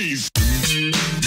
please.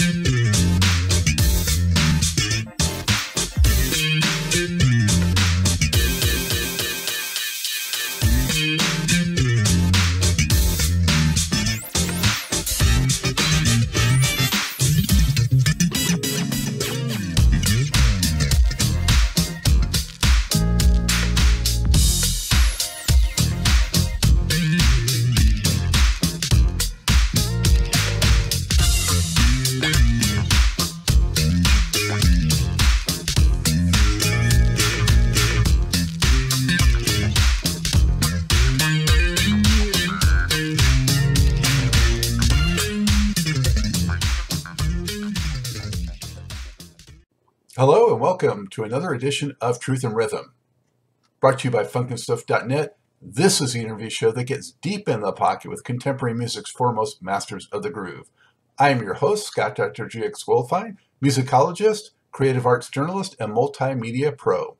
To another edition of Truth in Rhythm. Brought to you by FunkNStuff.net, this is the interview show that gets deep in the pocket with contemporary music's foremost masters of the groove. I am your host, Scott Dr. GX Goldfine, musicologist, creative arts journalist, and multimedia pro.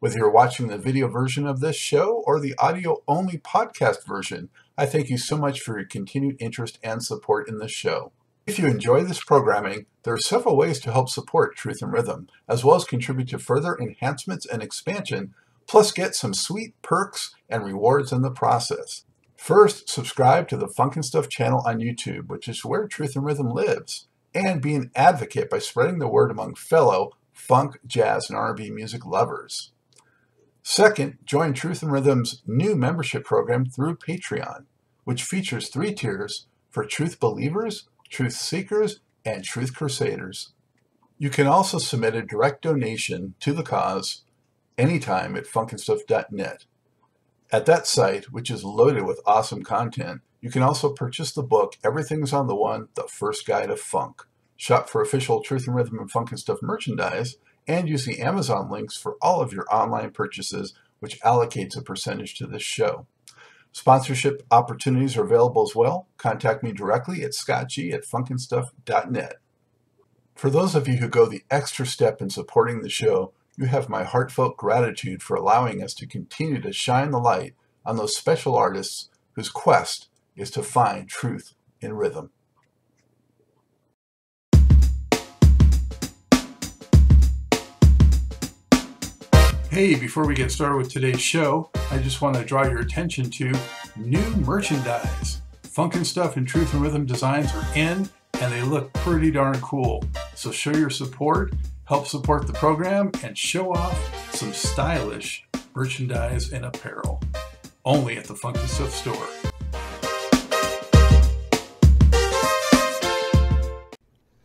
Whether you're watching the video version of this show or the audio only podcast version, I thank you so much for your continued interest and support in this show. If you enjoy this programming, there are several ways to help support Truth in Rhythm, as well as contribute to further enhancements and expansion, plus get some sweet perks and rewards in the process. First, subscribe to the Funk and Stuff channel on YouTube, which is where Truth in Rhythm lives, and be an advocate by spreading the word among fellow funk, jazz, and R&B music lovers. Second, join Truth in Rhythm's new membership program through Patreon, which features three tiers for truth believers, truth seekers, and truth crusaders. You can also submit a direct donation to the cause anytime at funknstuff.net. At that site, which is loaded with awesome content, you can also purchase the book Everything's on the One, The First Guide of Funk. Shop for official Truth in Rhythm and Funk and Stuff merchandise, and use the Amazon links for all of your online purchases, which allocates a percentage to this show. Sponsorship opportunities are available as well. Contact me directly at scottg at funknstuff.net. For those of you who go the extra step in supporting the show, you have my heartfelt gratitude for allowing us to continue to shine the light on those special artists whose quest is to find truth in rhythm. Hey, before we get started with today's show, I just want to draw your attention to new merchandise. Funkin' Stuff and Truth in Rhythm designs are in and they look pretty darn cool. So show your support, help support the program, and show off some stylish merchandise and apparel. Only at the Funkin' Stuff store.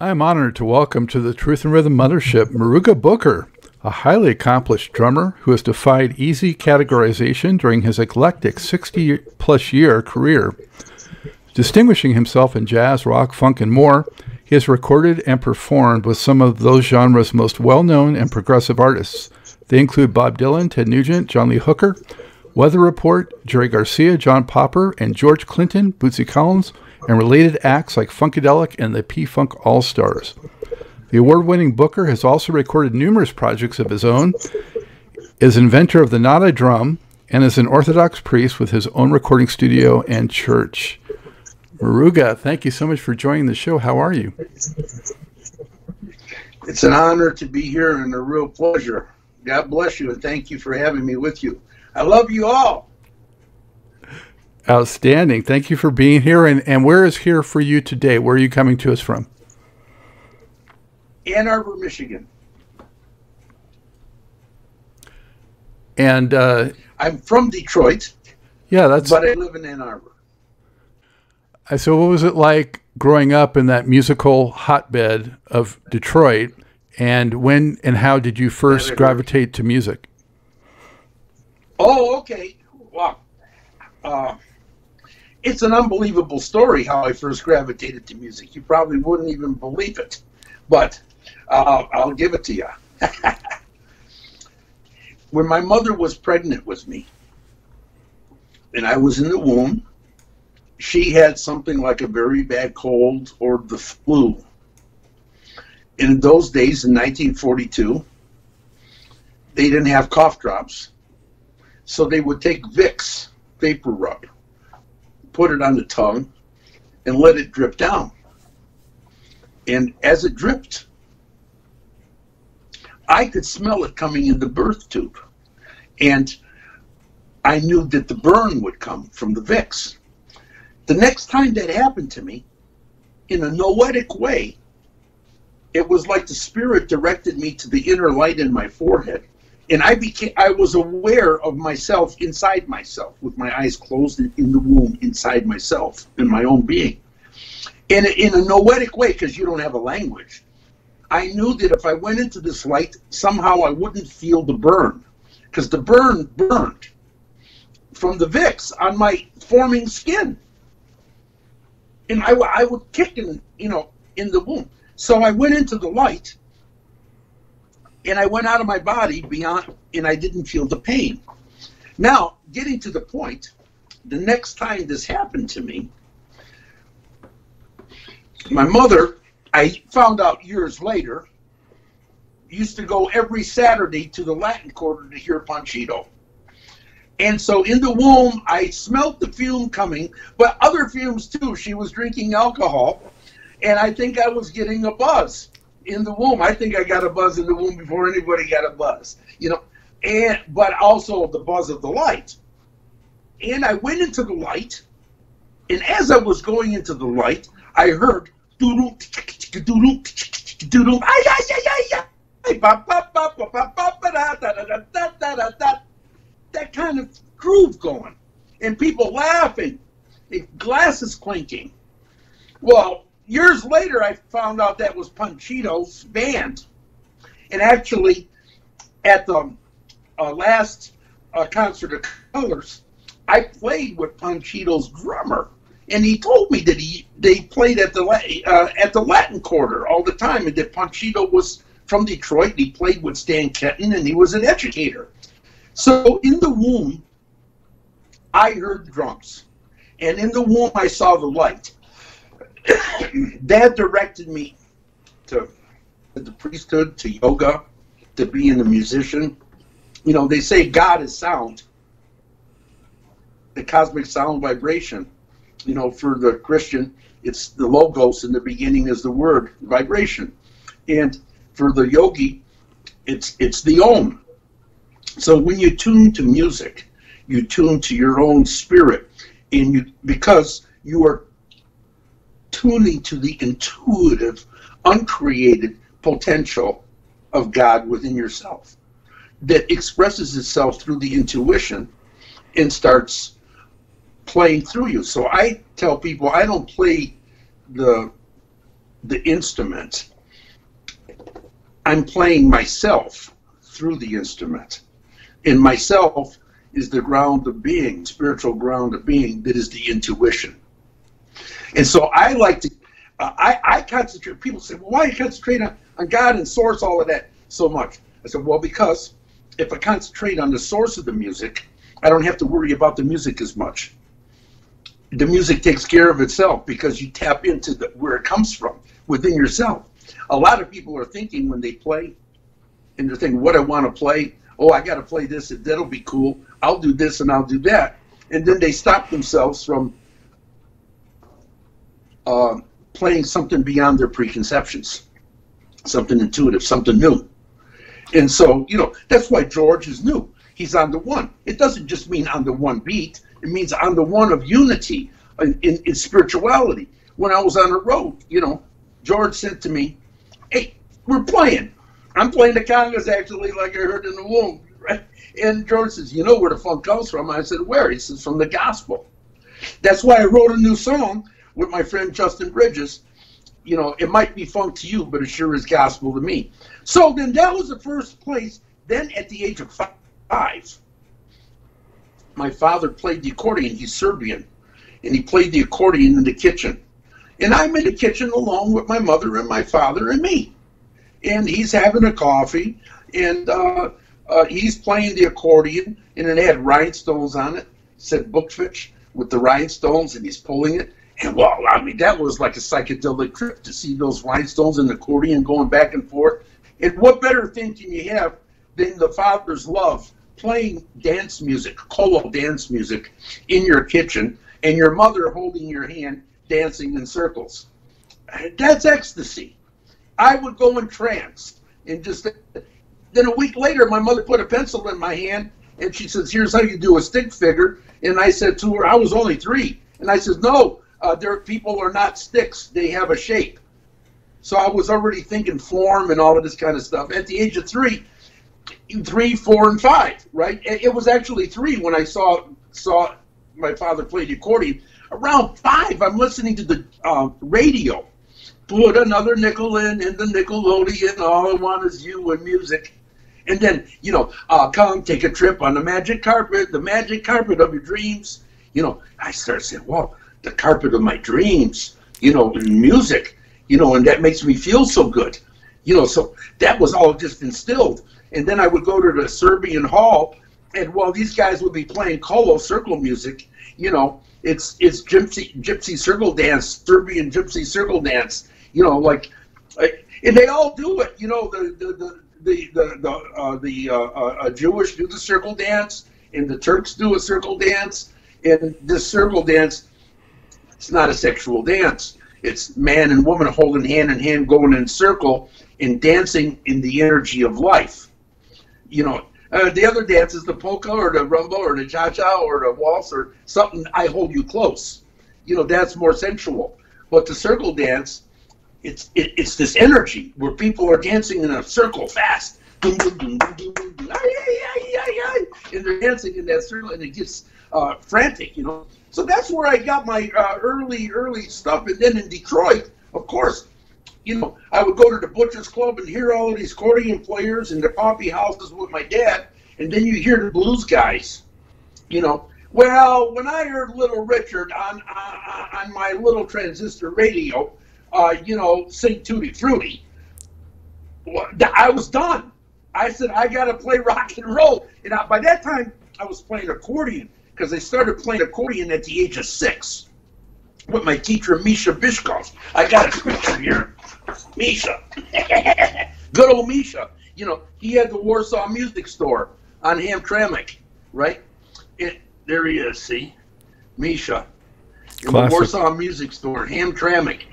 I'm honored to welcome to the Truth in Rhythm Mothership Muruga Booker a highly accomplished drummer who has defied easy categorization during his eclectic 60 plus year career. Distinguishing himself in jazz, rock, funk, and more, he has recorded and performed with some of those genres' most well known and progressive artists. They include Bob Dylan, Ted Nugent, John Lee Hooker, Weather Report, Jerry Garcia, John Popper, and George Clinton, Bootsy Collins, and related acts like Funkadelic and the P Funk All Stars. The award winning Booker has also recorded numerous projects of his own, is inventor of the Nada drum, and is an Orthodox priest with his own recording studio and church. Muruga, thank you so much for joining the show. How are you? It's an honor to be here and a real pleasure. God bless you and thank you for having me with you. I love you all. Outstanding. Thank you for being here. And, and where is here for you today? Where are you coming to us from? Ann Arbor, Michigan. And uh, I'm from Detroit. Yeah, that's. But I live in Ann Arbor. So, what was it like growing up in that musical hotbed of Detroit? And when and how did you first gravitate to music? Oh, okay. Well, uh, it's an unbelievable story how I first gravitated to music. You probably wouldn't even believe it, but uh, I'll give it to you. when my mother was pregnant with me, and I was in the womb, she had something like a very bad cold or the flu. In those days, in 1942, they didn't have cough drops, so they would take Vicks vapor rub, put it on the tongue, and let it drip down. And as it dripped, I could smell it coming in the birth tube. And I knew that the burn would come from the Vicks. The next time that happened to me, in a noetic way, it was like the spirit directed me to the inner light in my forehead. And I became I was aware of myself inside myself, with my eyes closed in, in the womb inside myself, in my own being. And in a noetic way, because you don't have a language. I knew that if I went into this light, somehow I wouldn't feel the burn. Because the burn burned from the Vicks on my forming skin. And I, I would kick in, you know, in the womb. So I went into the light and I went out of my body beyond, and I didn't feel the pain. Now, getting to the point, the next time this happened to me, my mother, I found out years later, used to go every Saturday to the Latin Quarter to hear Panchito. And so in the womb, I smelt the fume coming, but other fumes too. She was drinking alcohol, and I think I was getting a buzz in the womb. I think I got a buzz in the womb before anybody got a buzz, you know, and but also the buzz of the light. And I went into the light, and as I was going into the light, I heard doodle doodle doodle that kind of groove going, and people laughing, glasses clinking. Well, years later, I found out that was Panchito's band, and actually, at the uh, last uh, concert of Colors, I played with Panchito's drummer, and he told me that he they played at the uh, at the Latin Quarter all the time, and that Panchito was from Detroit. And He played with Stan Kenton, and he was an educator. So in the womb, I heard drums. And in the womb, I saw the light. Dad directed me to the priesthood, to yoga, to being a musician. You know, they say God is sound, the cosmic sound vibration. You know, for the Christian, it's the logos in the beginning is the word vibration. And for the yogi, it's it's the om, so when you tune to music, you tune to your own spirit, and you because you are tuning to the intuitive, uncreated potential of God within yourself that expresses itself through the intuition and starts playing through you. So I tell people I don't play the the instrument. I'm playing myself through the instrument And myself is the ground of being, spiritual ground of being that is the intuition. And so I like to, I, I concentrate, people say, well, why concentrate on, on God and source all of that so much? I said, well, because if I concentrate on the source of the music, I don't have to worry about the music as much. The music takes care of itself because you tap into the, where it comes from within yourself. A lot of people are thinking when they play, and they're thinking, what I want to play, oh, I got to play this, And that'll be cool. I'll do this and I'll do that. And then they stop themselves from uh, playing something beyond their preconceptions, something intuitive, something new. And so, you know, that's why George is new. He's on the one. It doesn't just mean on the one beat, it means I'm the one of unity in, in, spirituality. When I was on the road, you know, George said to me, Hey, we're playing. I'm playing the congas actually, like I heard in the womb. Right? And George says, You know where the funk comes from? I said, Where? He says, From the gospel. That's why I wrote a new song with my friend Justin Bridges. You know, it might be funk to you, but it sure is gospel to me. So then that was the first place. Then at the age of five, my father played the accordion. He's Serbian. And he played the accordion in the kitchen. And I'm in the kitchen along with my mother and my father and me and he's having a coffee, and uh, uh, he's playing the accordion, and it had rhinestones on it. said Bookfish with the rhinestones, and he's pulling it. And well, I mean, that was like a psychedelic trip to see those rhinestones and the accordion going back and forth. And what better thing can you have than the father's love playing dance music, kolo dance music in your kitchen, and your mother holding your hand dancing in circles? That's ecstasy. I would go in trance and just. Then a week later, my mother put a pencil in my hand and she says, "Here's how you do a stick figure." And I said to her, "I was only three. and I said, "No, uh, people are not sticks; they have a shape." So I was already thinking form and all of this kind of stuff at the age of three, three, four, and five. Right? It was actually three when I saw saw my father play the accordion. Around five, I'm listening to the uh, radio. Put another nickel in in the Nickelodeon. All I want is you and music. And then, you know, uh, come take a trip on the magic carpet, the magic carpet of your dreams. You know, I start saying, well, the carpet of my dreams, you know, music, you know, and that makes me feel so good. You know, so that was all just instilled. And then I would go to the Serbian hall, and while these guys would be playing Kolo circle music, you know, it's it's gypsy gypsy circle dance, Serbian gypsy circle dance, you know, like, and they all do it. You know, the the, the the the the, uh, the uh, uh, Jewish do the circle dance, and the Turks do a circle dance. And this circle dance, it's not a sexual dance. It's man and woman holding hand in hand, going in circle and dancing in the energy of life. You know, uh, the other dance is the polka or the rumba or the cha-cha or the waltz or something. I hold you close. You know, that's more sensual. But the circle dance it's it, it's this energy where people are dancing in a circle fast. And they're dancing in that circle, and it gets uh, frantic, you know. So that's where I got my uh, early, early stuff. And then in Detroit, of course, you know, I would go to the Butcher's Club and hear all of these accordion players in the coffee houses with my dad. And then you hear the blues guys, you know. Well, when I heard Little Richard on, on, on my little transistor radio, uh, you know, sing Tutti Frutti. I was done. I said, I got to play rock and roll. And I, by that time, I was playing accordion because I started playing accordion at the age of six with my teacher, Misha Bishkov. I got a picture here. Misha. Good old Misha. You know, he had the Warsaw Music Store on Hamtramck, right? It, there he is, see? Misha. In the Warsaw Music Store, Hamtramck.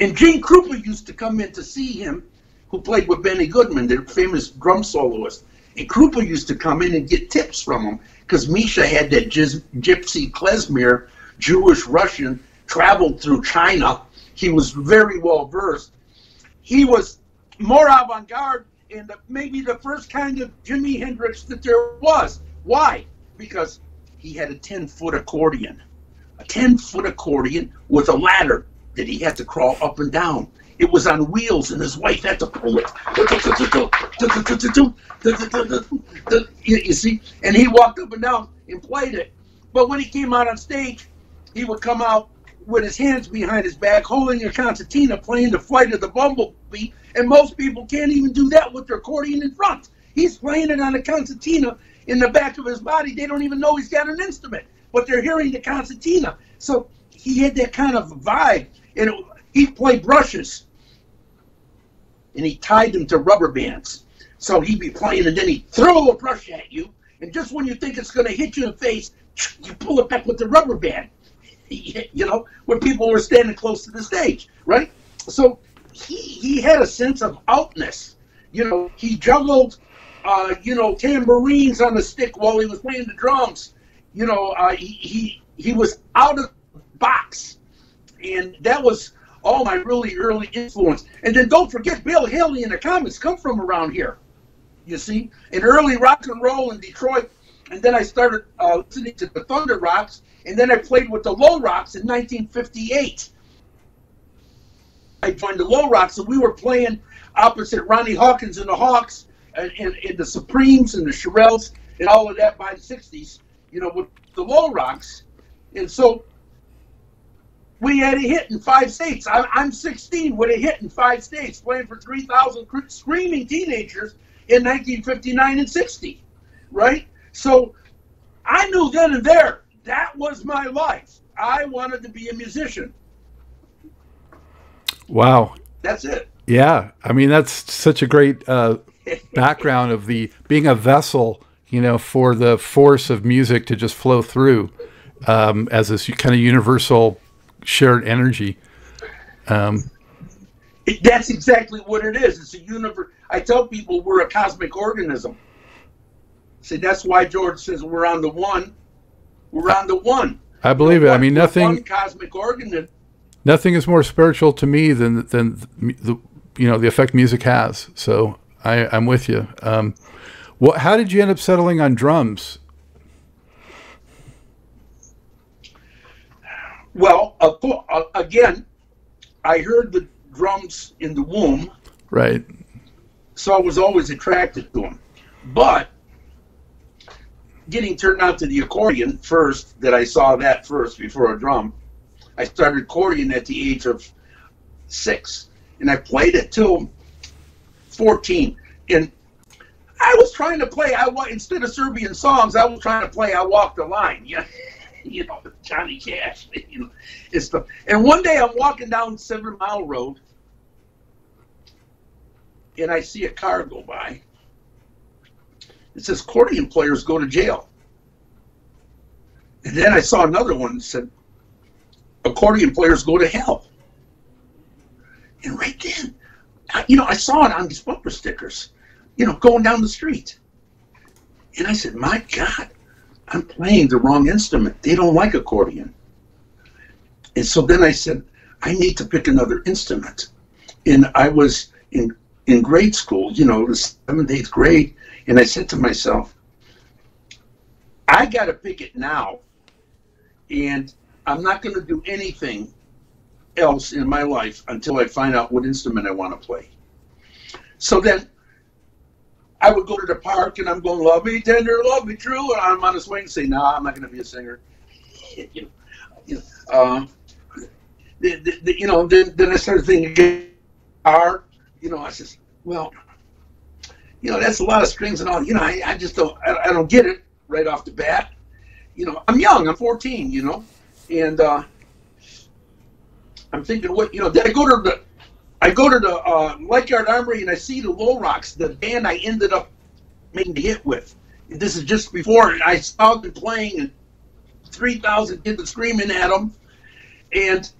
And Gene Krupa used to come in to see him, who played with Benny Goodman, the famous drum soloist. And Krupa used to come in and get tips from him because Misha had that gypsy klezmer, Jewish Russian, traveled through China. He was very well versed. He was more avant garde and maybe the first kind of Jimi Hendrix that there was. Why? Because he had a 10 foot accordion, a 10 foot accordion with a ladder that he had to crawl up and down. It was on wheels, and his wife had to pull it. You see? And he walked up and down and played it. But when he came out on stage, he would come out with his hands behind his back, holding a concertina, playing the Flight of the Bumblebee. And most people can't even do that with their accordion in front. He's playing it on a concertina in the back of his body. They don't even know he's got an instrument, but they're hearing the concertina. So he had that kind of vibe and he played brushes, and he tied them to rubber bands. So he'd be playing, and then he'd throw a brush at you, and just when you think it's going to hit you in the face, you pull it back with the rubber band. You know, when people were standing close to the stage, right? So he he had a sense of outness. You know, he juggled, uh, you know, tambourines on the stick while he was playing the drums. You know, uh, he, he he was out of box and that was all my really early influence. And then don't forget, Bill Haley and the Comets come from around here. You see, in early rock and roll in Detroit, and then I started uh, listening to the Thunder Rocks, and then I played with the Low Rocks in 1958. I joined the Low Rocks, and we were playing opposite Ronnie Hawkins and the Hawks, and, and, and the Supremes and the Shirelles, and all of that by the 60s, you know, with the Low Rocks. And so we had a hit in five states. I, am 16 with a hit in five states, playing for 3,000 screaming teenagers in 1959 and 60, right? So I knew then and there that was my life. I wanted to be a musician. Wow. That's it. Yeah. I mean, that's such a great uh, background of the being a vessel, you know, for the force of music to just flow through um, as this kind of universal shared energy. Um, It, that's exactly what it is. It's a universe. I tell people we're a cosmic organism. See, that's why George says we're on the one. We're on the one. I believe it. I mean, nothing. One cosmic organism. Nothing is more spiritual to me than than the you know the effect music has. So I, I'm with you. Um, what? How did you end up settling on drums? Well, uh, again, I heard the drums in the womb. Right. So I was always attracted to them. But getting turned on to the accordion first, that I saw that first before a drum, I started accordion at the age of six. And I played it till 14. And I was trying to play, I instead of Serbian songs, I was trying to play I Walk the Line. Yeah. you know, Johnny Cash. You know, it's the and one day I'm walking down Seven Mile Road, and I see a car go by. It says accordion players go to jail. And then I saw another one that said accordion players go to hell. And right then, you know, I saw it on these bumper stickers, you know, going down the street. And I said, my God, I'm playing the wrong instrument. They don't like accordion. And so then I said, I need to pick another instrument. And I was in in grade school, you know, the seventh, eighth grade, and I said to myself, I got to pick it now. And I'm not going to do anything else in my life until I find out what instrument I want to play. So then I would go to the park and I'm going, love me tender, love me true. And I'm on a swing and say, nah, I'm not going to be a singer. you know, you know, uh, the, the, the, you know then, then I started thinking guitar. You know, I says, well, you know, that's a lot of strings and all. You know, I, I just don't, I, I don't get it right off the bat. You know, I'm young, I'm 14, you know, and uh, I'm thinking, what, you know, did I go to the I go to the uh, Yard Armory and I see the Low Rocks, the band I ended up making the hit with. This is just before I saw them playing and 3,000 kids screaming at them. And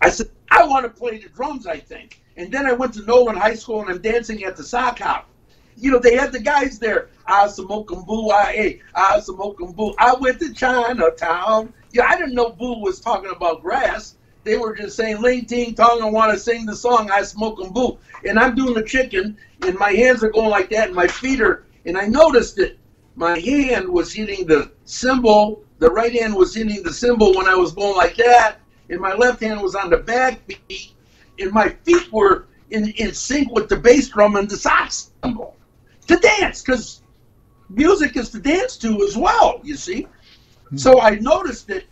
I said, I want to play the drums, I think. And then I went to Nolan High School and I'm dancing at the sock hop. You know, they had the guys there. I Boo, I I Boo. I went to Chinatown. Yeah, I didn't know Boo was talking about grass. They were just saying, Ling Ting Tong, I want to sing the song, I Smoke and Boo. And I'm doing the chicken, and my hands are going like that, and my feet are, and I noticed that my hand was hitting the cymbal, the right hand was hitting the cymbal when I was going like that, and my left hand was on the back beat, and my feet were in, in sync with the bass drum and the sax cymbal to dance, because music is to dance to as well, you see. Hmm. So I noticed that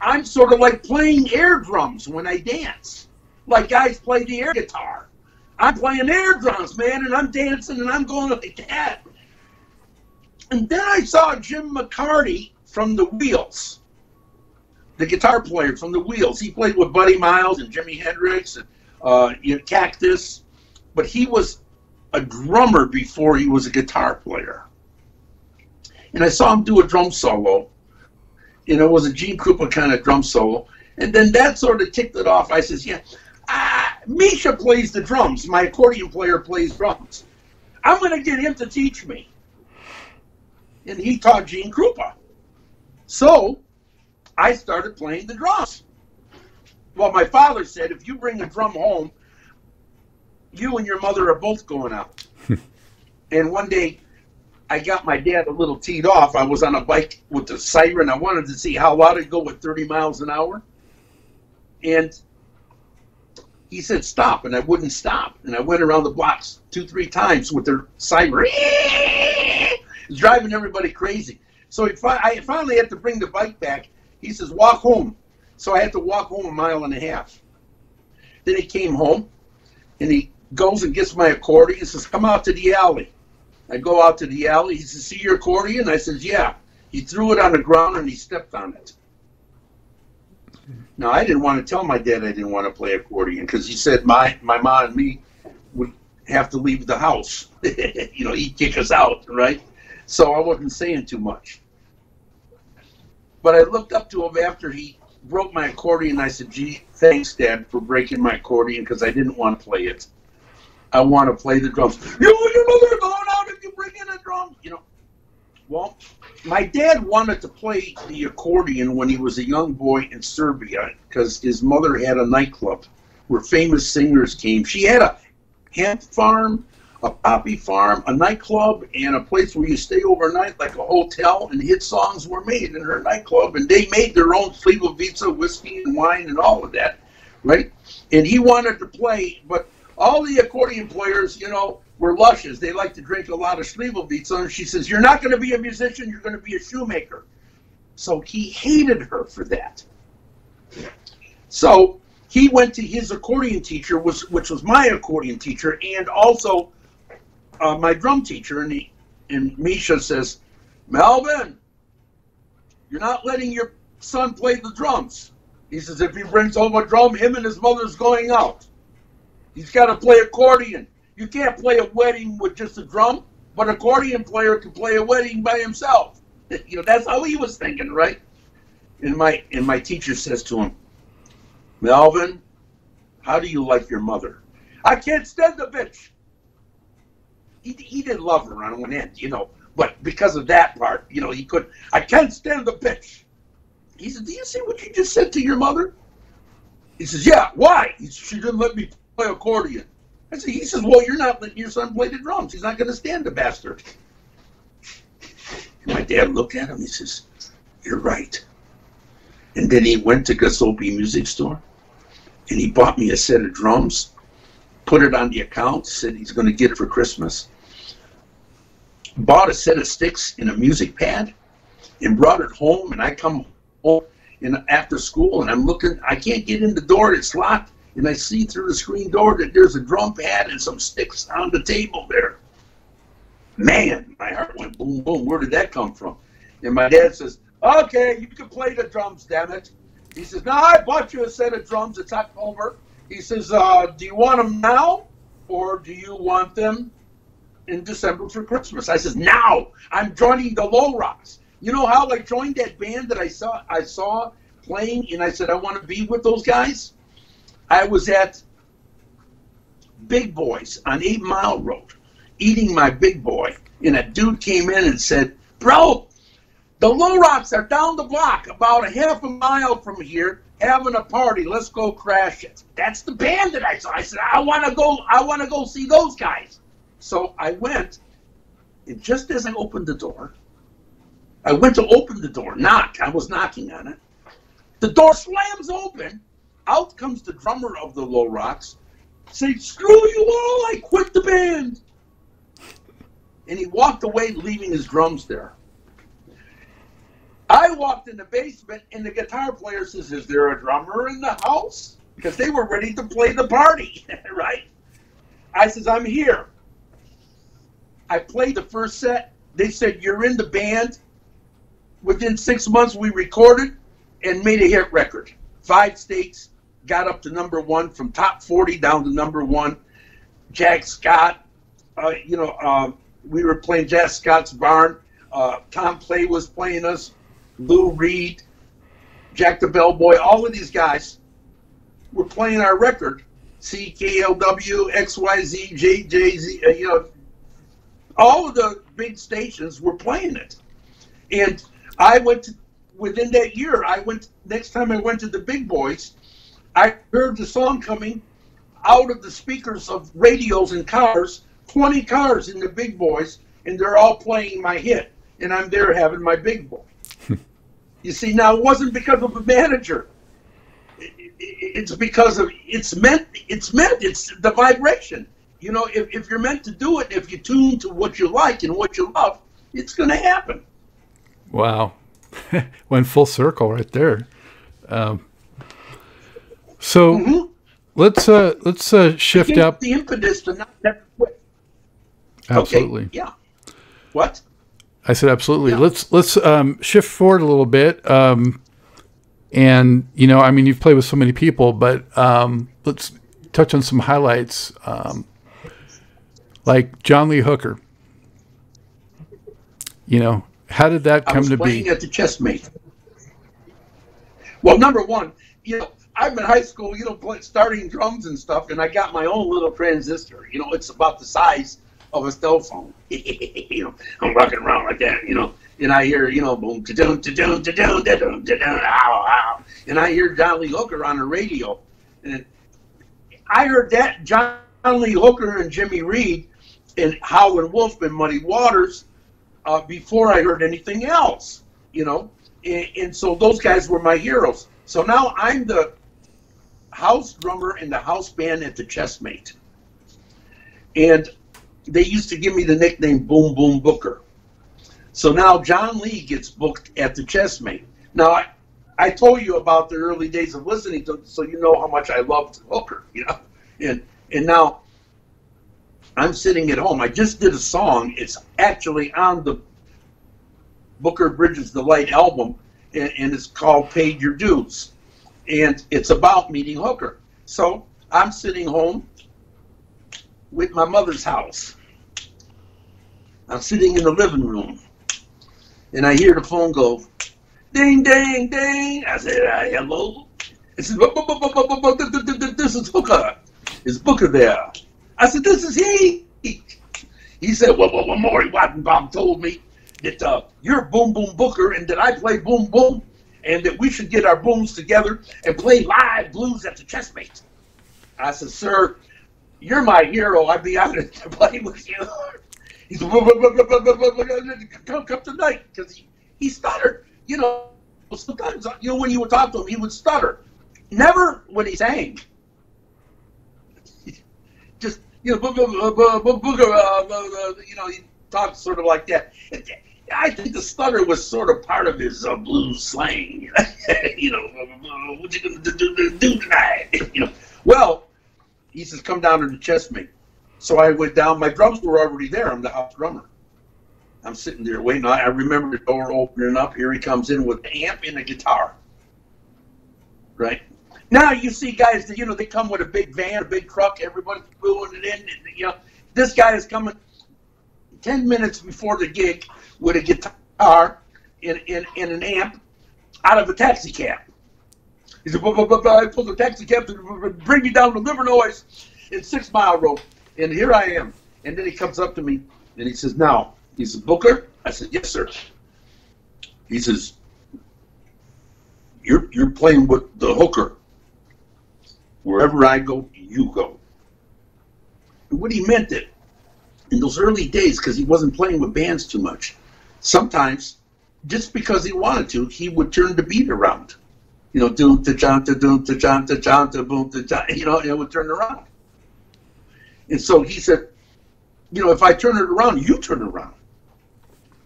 I'm sort of like playing air drums when I dance, like guys play the air guitar. I'm playing air drums, man, and I'm dancing and I'm going like that. And then I saw Jim McCarty from the Wheels, the guitar player from the Wheels. He played with Buddy Miles and Jimi Hendrix and uh, you know, Cactus, but he was a drummer before he was a guitar player. And I saw him do a drum solo you know, it was a Gene Krupa kind of drum solo. And then that sort of ticked it off. I says, yeah, uh, Misha plays the drums. My accordion player plays drums. I'm going to get him to teach me. And he taught Gene Krupa. So I started playing the drums. Well, my father said, if you bring a drum home, you and your mother are both going out. and one day I got my dad a little teed off. I was on a bike with the siren. I wanted to see how loud it'd go with 30 miles an hour. And he said, stop. And I wouldn't stop. And I went around the blocks two, three times with the siren. It's driving everybody crazy. So I finally had to bring the bike back. He says, walk home. So I had to walk home a mile and a half. Then he came home and he goes and gets my accordion and says, come out to the alley. I go out to the alley. He says, "See your accordion?" I says, "Yeah." He threw it on the ground and he stepped on it. Now I didn't want to tell my dad I didn't want to play accordion because he said my my mom and me would have to leave the house. you know, he'd kick us out, right? So I wasn't saying too much. But I looked up to him after he broke my accordion. I said, "Gee, thanks, Dad, for breaking my accordion because I didn't want to play it. I want to play the drums. You and your mother are going out if you bring in a drum. You know, well, my dad wanted to play the accordion when he was a young boy in Serbia because his mother had a nightclub where famous singers came. She had a hemp farm, a poppy farm, a nightclub, and a place where you stay overnight, like a hotel. And hit songs were made in her nightclub, and they made their own Slivovica whiskey and wine and all of that, right? And he wanted to play, but all the accordion players, you know, were lushes. They like to drink a lot of Slivovica. And she says, You're not going to be a musician, you're going to be a shoemaker. So he hated her for that. So he went to his accordion teacher, which was my accordion teacher, and also uh, my drum teacher. And, he, and Misha says, Melvin, you're not letting your son play the drums. He says, if he brings home a drum, him and his mother's going out. He's got to play accordion. You can't play a wedding with just a drum, but accordion player can play a wedding by himself. You know, that's how he was thinking, right? And my and my teacher says to him, Melvin, how do you like your mother? I can't stand the bitch. He, he didn't love her on one end, you know, but because of that part, you know, he could. I can't stand the bitch. He said, "Do you see what you just said to your mother?" He says, "Yeah. Why? He, she didn't let me play accordion." I said, "He says, well, you're not letting your son play the drums. He's not going to stand the bastard." And my dad looked at him. He says, "You're right." And then he went to Gasopi Music Store, and he bought me a set of drums, put it on the account, said he's going to get it for Christmas. Bought a set of sticks and a music pad, and brought it home. And I come home in after school, and I'm looking. I can't get in the door; it's locked. And I see through the screen door that there's a drum pad and some sticks on the table there. Man, my heart went boom, boom. Where did that come from? And my dad says, Okay, you can play the drums, damn it. He says, No, I bought you a set of drums. It's October. He says, uh, Do you want them now or do you want them in December for Christmas? I says, Now. I'm joining the Low Rocks. You know how I joined that band that I saw I saw playing and I said I want to be with those guys? I was at Big Boys on Eight Mile Road eating my big boy, and a dude came in and said, Bro, the Low Rocks are down the block about a half a mile from here having a party. Let's go crash it. That's the band that I saw. I said, I want to go. I want to go see those guys. So I went, and just as I opened the door, I went to open the door, knock. I was knocking on it. The door slams open. Out comes the drummer of the Low Rocks. Say, screw you all! I quit the band. And he walked away, leaving his drums there. I walked in the basement, and the guitar player says, "Is there a drummer in the house?" Because they were ready to play the party, right? I says, "I'm here." I played the first set. They said, "You're in the band." Within six months, we recorded and made a hit record. Five states got up to number one, from top forty down to number one. Jack Scott, uh, you know, uh, we were playing Jack Scott's barn. Uh, Tom Clay was playing us. Lou Reed, Jack the Bellboy, all of these guys were playing our record. CKLW, XYZ, JJZ, uh, you know, all of the big stations were playing it. And I went to, within that year, I went, next time I went to the big boys, I heard the song coming out of the speakers of radios and cars, 20 cars in the big boys, and they're all playing my hit. And I'm there having my big boy. You see, now it wasn't because of a manager. It's because of it's meant. It's meant. It's the vibration. You know, if, if you're meant to do it, if you tune to what you like and what you love, it's going to happen. Wow, went full circle right there. Um, so mm-hmm. let's uh, let's uh, shift up the impetus to not never quit. Absolutely. Okay. Yeah. What? I said absolutely. Yeah. Let's let's um, shift forward a little bit. Um, and you know, I mean, you've played with so many people, but um, let's touch on some highlights, um, like John Lee Hooker. You know, how did that come to be? at the chessmate. Well, number one, you know, I'm in high school, you know, play, starting drums and stuff, and I got my own little transistor. You know, it's about the size of a cell phone. you know, I'm rocking around like that, you know, and I hear, you know, boom, da-dum, da-dum, da-dum, da-dum, da-dum, ow, ow. And I hear John Lee Hooker on the radio. And I heard that John Lee Hooker and Jimmy Reed and Howlin' Wolf and Muddy Waters uh, before I heard anything else, you know. And, and so those guys were my heroes. So now I'm the house drummer in the house band at the Chessmate. And they used to give me the nickname Boom Boom Booker. So now John Lee gets booked at the Chessmate. Now I, I told you about the early days of listening to, so you know how much I loved Hooker, you know, and and now I'm sitting at home. I just did a song. It's actually on the Booker Bridges the Light album, and, and it's called "Paid Your Dues," and it's about meeting Hooker. So I'm sitting home with my mother's house. I'm sitting in the living room, and I hear the phone go, ding, ding, ding. I said, uh, hello. It says, this is Hooker. Is Booker there? I said, this is he. He said, well, well, well Maury Wattenbaum told me that uh, you're Boom Boom Booker and that I play Boom Boom and that we should get our booms together and play live blues at the chessmate. I said, sir, you're my hero. I'd be honored to play with you. He said, come, come tonight because he, he stuttered. You know, sometimes, you know, when you would talk to him, he would stutter. Never when he sang. You know, uh, uh, uh, you know, he talked sort of like that. I think the stutter was sort of part of his uh, blues slang. you know, what you gonna do, tonight? You know, well, he says, come down to the chessmate. So I went down. My drums were already there. I'm the house drummer. I'm sitting there waiting. I remember the door opening up. Here he comes in with amp and a guitar. Right now, you see guys that you know they come with a big van, a big truck. Everybody's wheeling it in. And, you know, this guy is coming ten minutes before the gig with a guitar and, and, and an amp out of a taxi cab. He said, blah, blah, blah, blah. I pulled the taxi cab to bring me down to Livernois in Six Mile Road. And here I am. And then he comes up to me and he says, Now, he says, Booker? I said, Yes, sir. He says, You're you're playing with the hooker. Wherever I go, you go. And what he meant that in those early days, because he wasn't playing with bands too much, sometimes just because he wanted to, he would turn the beat around. You know, doom to john to doom to john to john to boom to john, you know, it would turn around. And so he said, you know, if I turn it around, you turn around.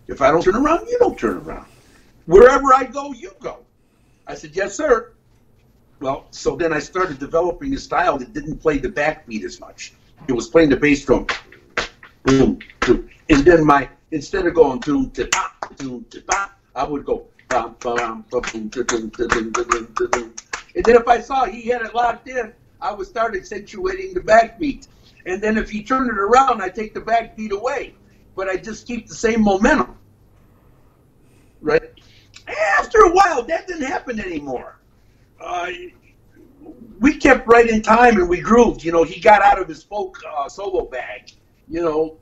If I don't turn around, you don't turn around. Wherever I go, you go. I said, yes, sir. Well, so then I started developing a style that didn't play the backbeat as much. It was playing the bass drum, boom, boom. And then my instead of going boom to ba, boom to ba, I would go bam, bam, boom, boom, boom, boom. And then if I saw he had it locked in, I would start accentuating the backbeat. And then if he turned it around, I take the backbeat away. But I just keep the same momentum. Right? After a while, that didn't happen anymore. Uh, we kept right in time and we grooved. You know, he got out of his folk uh, solo bag, you know,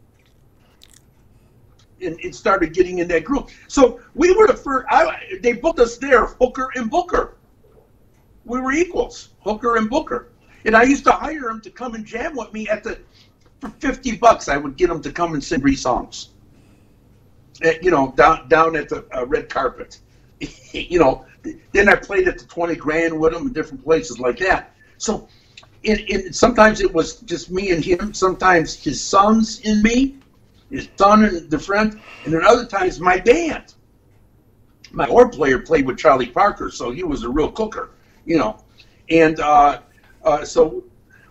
and, and, started getting in that groove. So we were the first, I, they booked us there, Hooker and Booker. We were equals, Hooker and Booker. And I used to hire him to come and jam with me at the for fifty bucks. I would get him to come and sing three songs. At, eh, you know, down down at the uh, red carpet. you know, then I played at the twenty grand with him in different places like that. So, it, it sometimes it was just me and him. Sometimes his sons and me, his son and the friend, and then other times my band. My horn player played with Charlie Parker, so he was a real cooker, you know. And uh, uh, so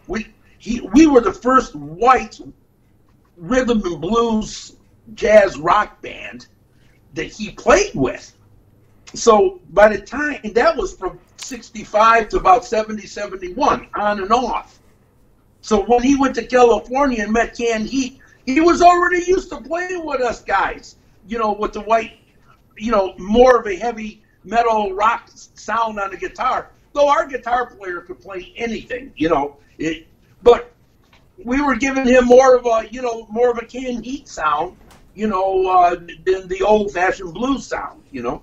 we he we were the first white rhythm and blues jazz rock band that he played with. So by the time that was from 65 to about 70, 71, on and off. So when he went to California and met Canned Heat, he was already used to playing with us guys, you know, with the white, you know, more of a heavy metal rock sound on the guitar. Though our guitar player could play anything, you know, it, but we were giving him more of a, you know, more of a Canned Heat sound, you know, uh, than the old-fashioned blues sound, you know,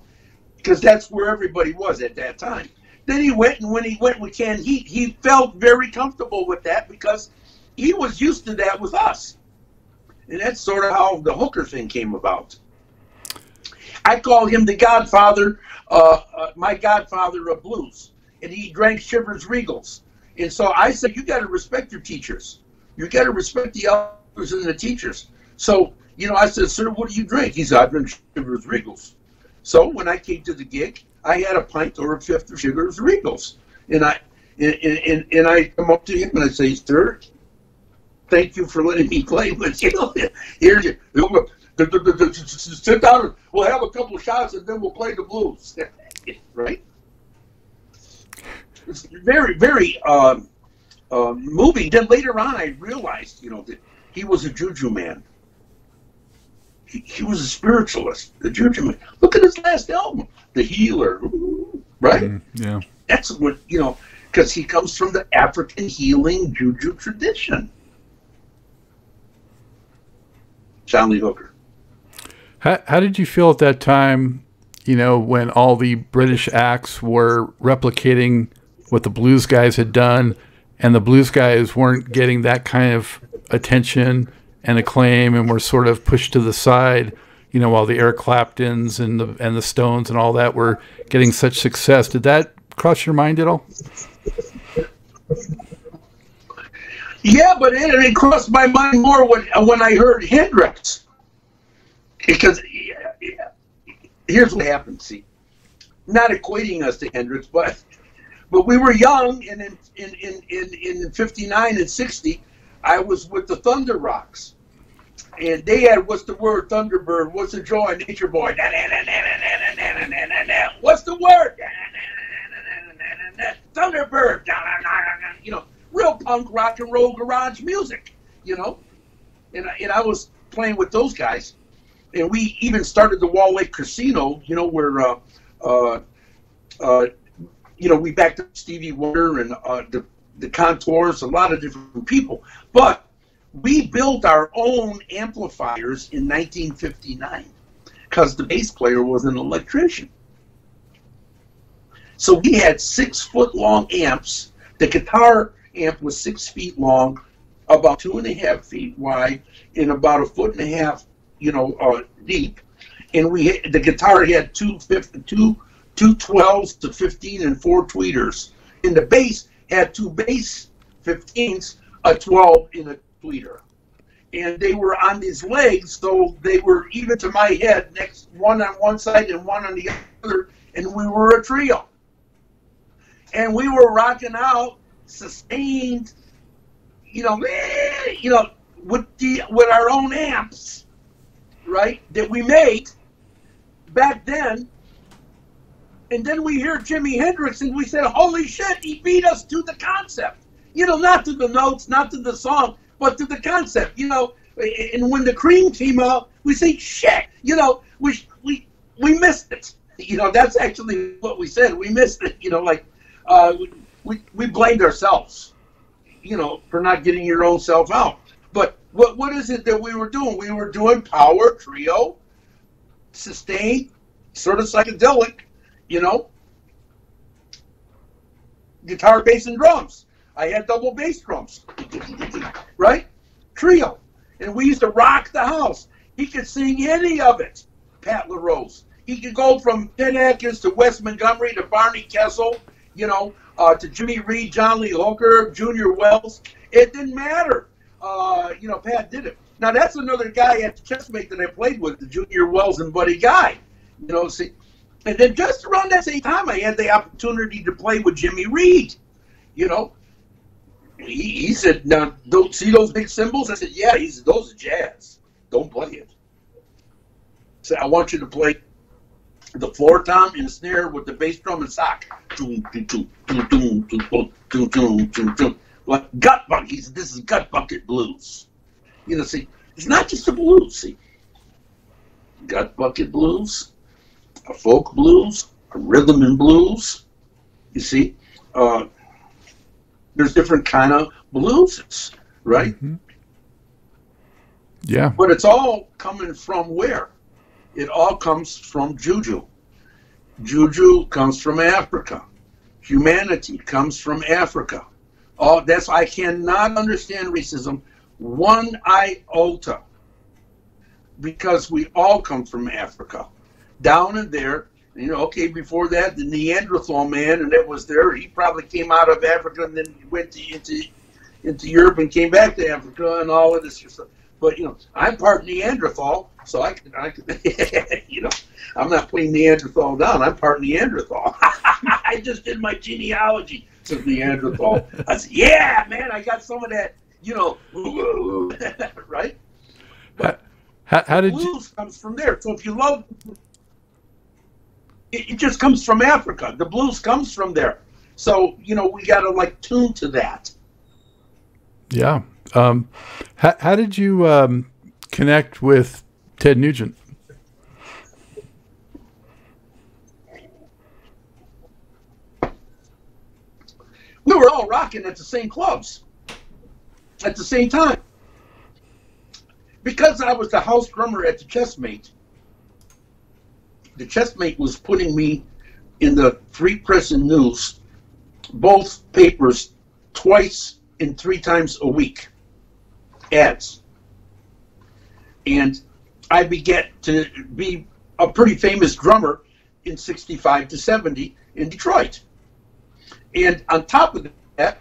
because that's where everybody was at that time. Then he went, and when he went with canned heat, he felt very comfortable with that because he was used to that with us, and that's sort of how the hooker thing came about. I call him the Godfather, uh, uh, my Godfather of blues, and he drank Chivas Regals. And so I said, you got to respect your teachers. You got to respect the elders and the teachers. So, you know, I said, sir, what do you drink? He said, I drink Chivas Regals. So when I came to the gig, I had a pint or a fifth of Chivas Regals. And I, and, and, and I come up to him and I say, sir, thank you for letting me play with you. Here, you sit down we'll have a couple of shots and then we'll play the blues. right? It's very, very um, uh, moving. Then later on, I realized, you know, that he was a juju man. He, he was a spiritualist, the juju man. Look at his last album, The Healer, right? Mm, yeah. That's what, you know, because he comes from the African healing juju tradition. John Lee Hooker. How, how did you feel at that time, you know, when all the British acts were replicating what the blues guys had done and the blues guys weren't getting that kind of attention and acclaim and were sort of pushed to the side, you know, while the Eric Claptons and the and the Stones and all that were getting such success. Did that cross your mind at all? Yeah, but it, it crossed my mind more when when I heard Hendrix because here's what happened. See, not equating us to Hendrix, but but we were young, and in in in in, in '59 and '60, I was with the Thunder Rocks, and they had what's the word Thunderbird? What's the joy? Nature Boy. What's the word? Thunderbird. You know, real punk rock and roll garage music. You know, and and I was playing with those guys and we even started the Walled Lake Casino, you know, where, uh, uh, uh, you know, we backed up Stevie Wonder and uh, the, the Contours, a lot of different people. But we built our own amplifiers in 1959 because the bass player was an electrician. So we had six foot long amps. The guitar amp was six feet long, about two and a half feet wide, and about a foot and a half you know, uh, deep, and we the guitar had two two two twelves to fifteen and four tweeters. And the bass had two bass fifteens, a twelve in a tweeter, and they were on these legs, so they were even to my head, next one on one side and one on the other, and we were a trio. And we were rocking out, sustained, you know, you know, with the with our own amps right, that we made back then. And then we hear Jimi Hendrix and we said, holy shit, he beat us to the concept. You know, not to the notes, not to the song, but to the concept. You know, and when the cream came out, we say, shit, you know, we, we, we missed it. You know, that's actually what we said. We missed it. You know, like uh, we, we blamed ourselves, you know, for not getting your own self out. But what what is it that we were doing? We were doing power trio, sustain, sort of psychedelic, you know, guitar, bass, and drums. I had double bass drums, right? Trio, and we used to rock the house. He could sing any of it. Pat LaRose. He could go from Chet Atkins to Wes Montgomery to Barney Kessel, you know, uh, to Jimmy Reed, John Lee Hooker, Junior Wells. It didn't matter uh, you know, Pat did it. Now that's another guy at the chessmate that I played with, the Junior Wells and Buddy Guy. You know, see, and then just around that same time, I had the opportunity to play with Jimmy Reed. You know, he, he said, "Now, don't see those big cymbals?" I said, "Yeah." He said, "Those are jazz. Don't play it." I said, "I want you to play the floor tom and snare with the bass drum and sock." like gut bucket. He said, this is gut bucket blues. You know, see, it's not just a blues. See, gut bucket blues, a folk blues, a rhythm and blues. You see, uh, there's different kind of blues, right? Mm-hmm. Yeah. But it's all coming from where? It all comes from juju. Juju comes from Africa. Humanity comes from Africa. Oh, that's I cannot understand racism one iota because we all come from Africa. Down in there, you know, okay, before that, the Neanderthal man, and it was there. He probably came out of Africa and then went to, into into Europe and came back to Africa and all of this stuff. But you know, I'm part Neanderthal, so I can, I can, you know, I'm not putting Neanderthal down. I'm part Neanderthal. I just did my genealogy to Neanderthal. I said, yeah, man, I got some of that, you know, right? But how, how did blues you? comes from there. So if you love, it, it just comes from Africa. The blues comes from there. So you know, we got to like tune to that. Yeah. Um, how, how did you um, connect with Ted Nugent? We were all rocking at the same clubs at the same time. Because I was the house drummer at the Chessmate, the Chessmate was putting me in the Free Press and News, both papers, twice and three times a week ads. And I began to be a pretty famous drummer in 65 to 70 in Detroit. And on top of that,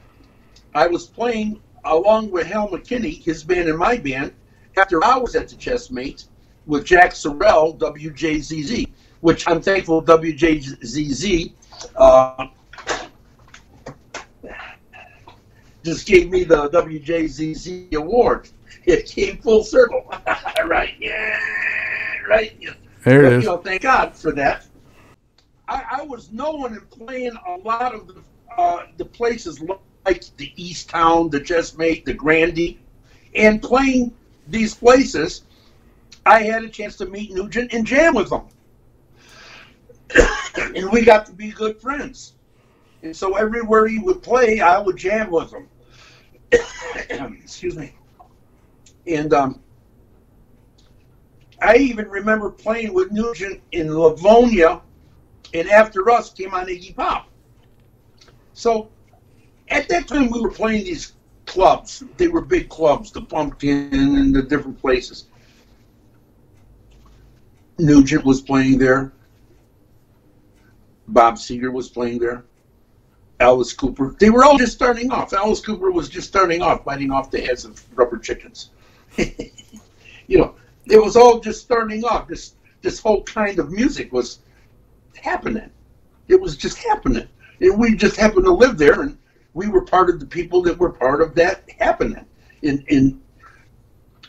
I was playing along with Hal McKinney, his band and my band, after I was at the Chessmate with Jack Sorrell, WJZZ, which I'm thankful WJZZ uh, just gave me the WJZZ award. It came full circle, right? Yeah, right. There but, it is. You know, thank God for that. I, I was known and playing a lot of the uh, the places like the East Town, the Chessmate, the Grande, and playing these places. I had a chance to meet Nugent and jam with them, and we got to be good friends. And so everywhere he would play, I would jam with him. Excuse me. And um, I even remember playing with Nugent in Livonia, and after us came on Iggy Pop. So at that time, we were playing these clubs. They were big clubs, the Pumpkin and the different places. Nugent was playing there. Bob Seger was playing there. Alice Cooper. They were all just starting off. Alice Cooper was just starting off, biting off the heads of rubber chickens. you know, it was all just starting off. This this whole kind of music was happening. It was just happening, and we just happened to live there, and we were part of the people that were part of that happening. In in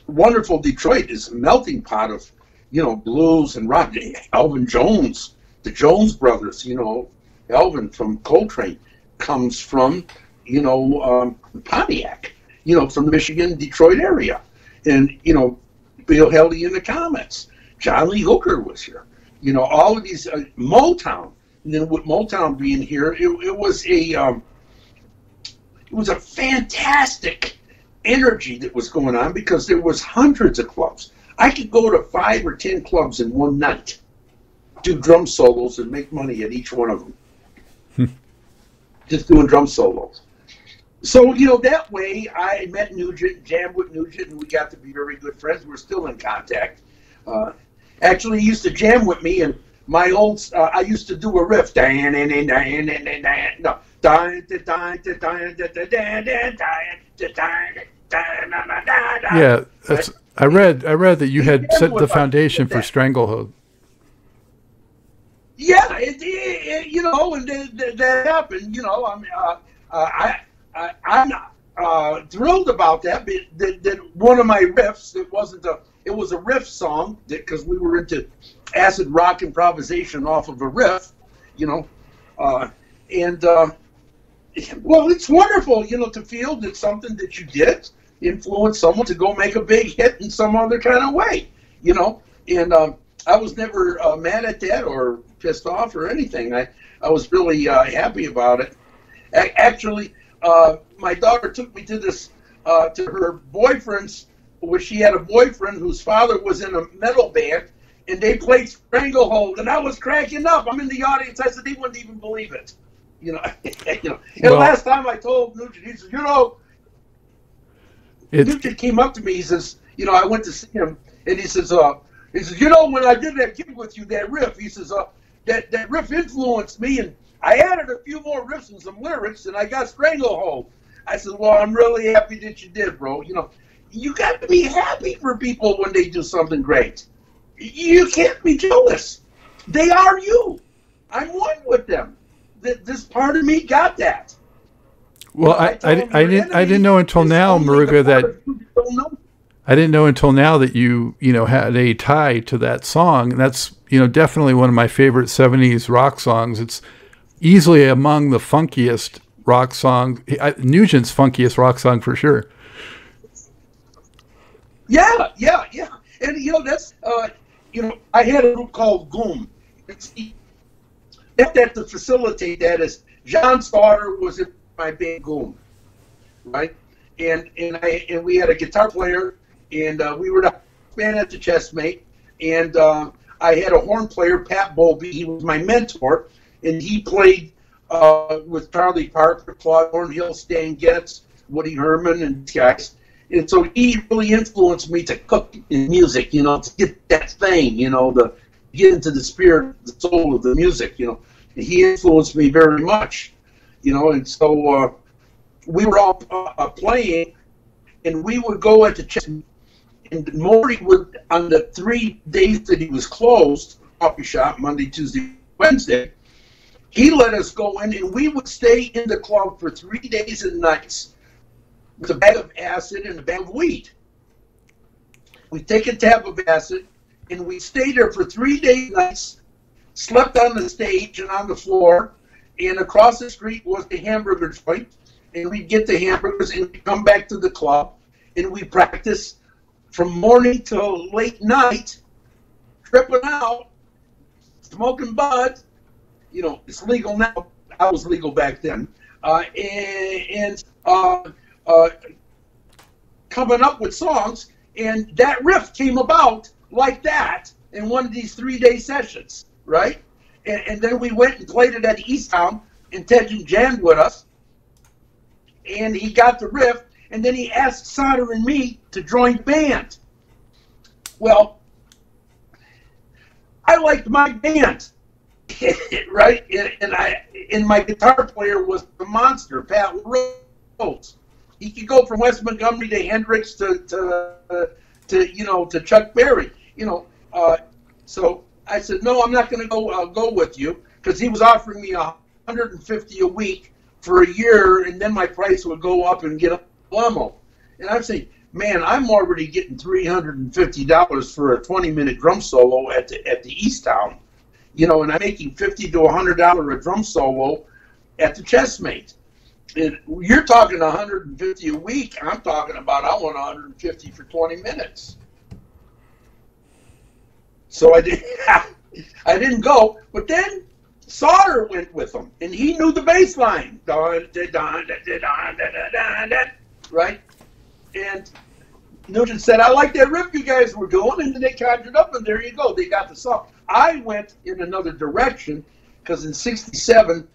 wonderful Detroit is a melting pot of you know blues and rock. Elvin Jones, the Jones brothers, you know, Elvin from Coltrane comes from, you know, um, Pontiac, you know, from the Michigan, Detroit area. And, you know, Bill Haley in the Comets. John Lee Hooker was here. You know, all of these, uh, Motown. And then with Motown being here, it, it was a, um, it was a fantastic energy that was going on because there was hundreds of clubs. I could go to five or ten clubs in one night, do drum solos, and make money at each one of them just doing drum solos. So, you know, that way I met Nugent, jammed with Nugent, and we got to be very good friends. We're still in contact. Uh, actually, he used to jam with me, and my old, uh, I used to do a riff. No. Yeah, that's. I read. I read that you had set the foundation for Stranglehold. Yeah, it, it, it, you know, and that, that happened. You know, I mean, uh, uh, I, I, I'm uh, thrilled about that, that, that one of my riffs, it wasn't a, it was a riff song because we were into acid rock improvisation off of a riff, you know, uh, and uh, well, it's wonderful, you know, to feel that something that you did influenced someone to go make a big hit in some other kind of way, you know, and um, I was never uh, mad at that or pissed off or anything. I, I was really uh, happy about it. A- actually, uh, my daughter took me to this uh, to her boyfriend's, where she had a boyfriend whose father was in a metal band, and they played Stranglehold, and I was cracking up. I'm in the audience. I said he wouldn't even believe it. You know, you know. And Well- last time I told Nugent, he said, you know, It's Nugent came up to me. He says, you know, I went to see him, and he says, uh, he says, you know, when I did that gig with you, that riff, he says, uh, that that riff influenced me, and I added a few more riffs and some lyrics, and I got Stranglehold. I said, well, I'm really happy that you did, bro. You know, you got to be happy for people when they do something great. You can't be jealous. They are you. I'm one with them. This part of me got that. well, I, told I, I didn't I didn't know until now, Muruga, that I didn't know until now that you you know had a tie to that song. And that's you know definitely one of my favorite '70s rock songs. It's easily among the funkiest rock songs. I, Nugent's funkiest rock song for sure. Yeah, yeah, yeah. And you know that's uh, you know I had a group called Goom. It's that to facilitate that is John Sauter was in my band Goom, right? And and I and we had a guitar player and uh, we were the band at the Chessmate and uh, I had a horn player Pat Bowlby. He was my mentor and he played uh, with Charlie Parker, Claude Thornhill, Stan Getz, Woody Herman, and guys. And so he really influenced me to cook in music, you know, to get that thing, you know, to get into the spirit, the soul of the music, you know. And he influenced me very much, you know, and so uh, we were all uh, playing, and we would go at the chess, and Maury would on the three days that he was closed, coffee shop Monday, Tuesday, Wednesday, he let us go in, and we would stay in the club for three days and nights with a bag of acid and a bag of weed. We'd take a tab of acid, and we'd stay there for three days and nights, slept on the stage and on the floor, and across the street was the hamburger joint, and we'd get the hamburgers and come back to the club, and we'd practice from morning till late night, tripping out, smoking bud. You know, it's legal now. I was legal back then. Uh, and uh, uh, coming up with songs, and that riff came about like that in one of these three-day sessions, right? And, and then we went and played it at East Town, and Ted Jan with us, and he got the riff, and then he asked Sauter and me to join band. Well, I liked my band, right? And, I and my guitar player was the monster, Pat Rose. He could go from Wes Montgomery to Hendrix to to uh, to you know to Chuck Berry, you know. Uh, so I said, no, I'm not going to go. I'll go with you because he was offering me a 150 a week for a year, and then my price would go up and get a limo. And I'm saying, man, I'm already getting $350 for a 20 minute drum solo at the at the East Town, you know, and I'm making 50 to 100 dollar a drum solo at the Chessmate. And you're talking 150 a week. I'm talking about I want 150 for 20 minutes. So I did. I didn't go, but then Sauter went with him, and he knew the bass line. Right? And Nugent said, I like that riff you guys were doing, and then they conjured up, and there you go. They got the song. I went in another direction because in '67,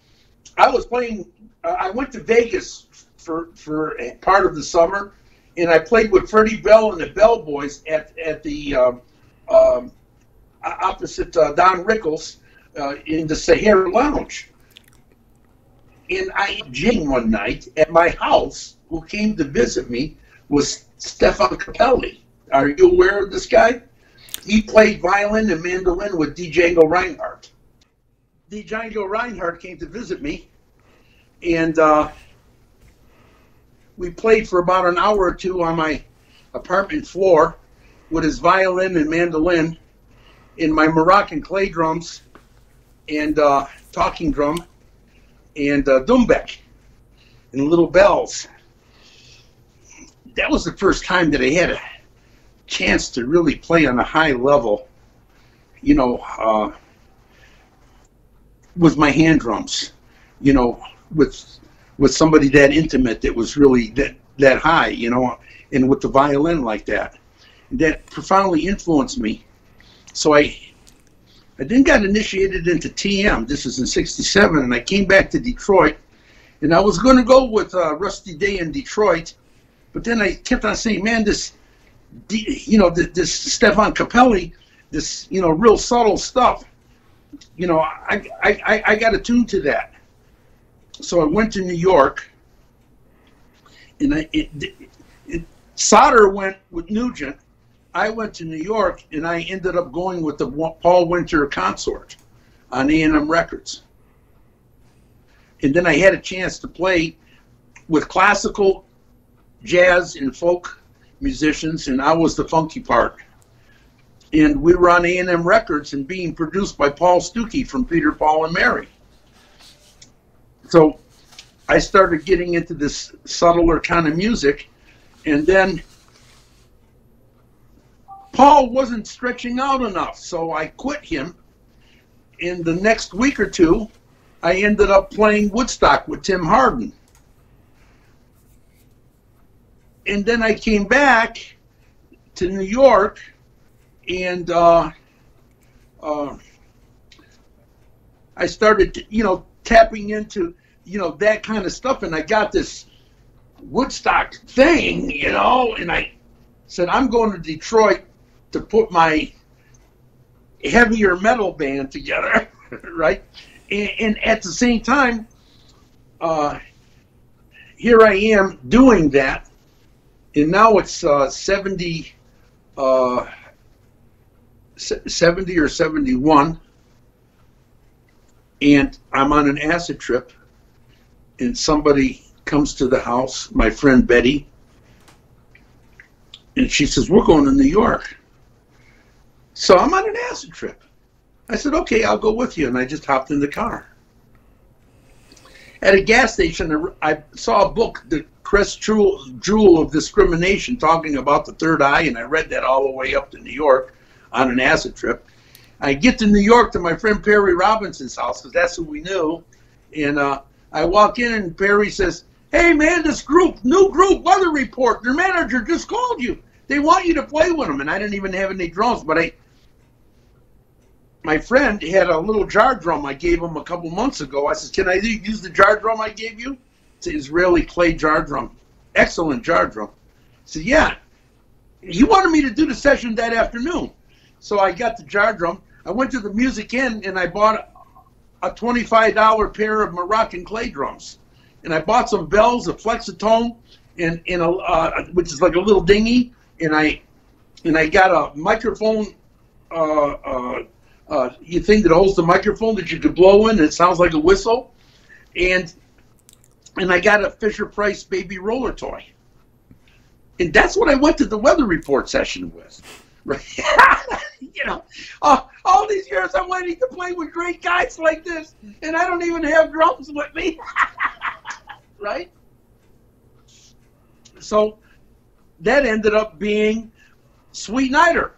I was playing. Uh, I went to Vegas for for part of the summer, and I played with Freddie Bell and the Bell Boys at at the um, um, opposite uh, Don Rickles uh, in the Sahara Lounge. And I Jing one night at my house, who came to visit me, was Stephane Grappelli. Are you aware of this guy? He played violin and mandolin with Django Reinhardt. Django Reinhardt came to visit me, and uh, we played for about an hour or two on my apartment floor with his violin and mandolin in my Moroccan clay drums and uh, talking drum and uh, Dumbek and little bells. That was the first time that I had a chance to really play on a high level. You know, uh, with my hand drums, you know, with with somebody that intimate that was really that that high, you know, and with the violin like that, that profoundly influenced me. So I I then got initiated into TM. This was in '67, and I came back to Detroit, and I was going to go with uh, Rusty Day in Detroit, but then I kept on saying, man, this, you know, this, this Stephane Grappelli, this, you know, real subtle stuff you know, I, I, I got attuned to that. So I went to New York, and I, it, it, Sauter went with Nugent. I went to New York, and I ended up going with the Paul Winter Consort on A&M Records. And then I had a chance to play with classical, jazz, and folk musicians, and I was the funky part and we were on A&M Records and being produced by Paul Stookey from Peter, Paul, and Mary. So I started getting into this subtler kind of music, and then Paul wasn't stretching out enough, so I quit him. In the next week or two, I ended up playing Woodstock with Tim Hardin. And then I came back to New York and uh, uh, I started, you know, tapping into, you know, that kind of stuff, and I got this Woodstock thing, you know, and I said I'm going to Detroit to put my heavier metal band together, right? And, and, at the same time, uh, here I am doing that, and now it's uh, 70. Uh, 70 or 71, and I'm on an acid trip, and somebody comes to the house, my friend Betty, and she says, We're going to New York. So I'm on an acid trip. I said, Okay, I'll go with you. And I just hopped in the car. At a gas station, I saw a book, The Crest Jewel, of Discrimination, talking about the third eye, and I read that all the way up to New York on an acid trip. I get to New York to my friend Perry Robinson's house because that's who we knew. And uh, I walk in and Perry says, Hey man, this group, new group, weather report, their manager just called you. They want you to play with them. And I didn't even have any drums, but I, my friend had a little jar drum I gave him a couple months ago. I said, Can I use the jar drum I gave you? It's an Israeli clay jar drum. Excellent jar drum. He said, Yeah. He wanted me to do the session that afternoon. So I got the jar drum. I went to the Music Inn and I bought a $25 pair of Moroccan clay drums. And I bought some bells, a flexatone, and, and a, uh, which is like a little dinghy. And I and I got a microphone, uh, uh, uh, you think that holds the microphone that you could blow in. And it sounds like a whistle. And and I got a Fisher Price baby roller toy. And that's what I went to the weather report session with. Right? you know, uh, all these years I'm waiting to play with great guys like this, and I don't even have drums with me. right? So that ended up being Sweetnighter.